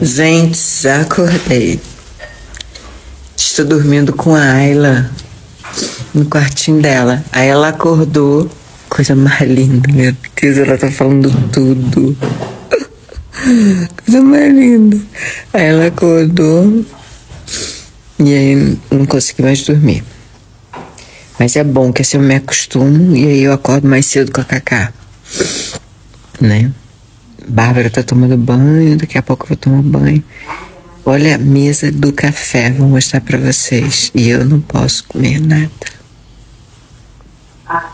Gente, acordei. Estou dormindo com a Ayla no quartinho dela. Aí ela acordou. Coisa mais linda, meu Deus, ela tá falando tudo. Coisa mais linda. Aí ela acordou e aí não consegui mais dormir. Mas é bom que assim eu me acostumo e aí eu acordo mais cedo com a Cacá. Né? Bárbara tá tomando banho, daqui a pouco eu vou tomar banho. Olha a mesa do café, vou mostrar para vocês. E eu não posso comer nada. Ah,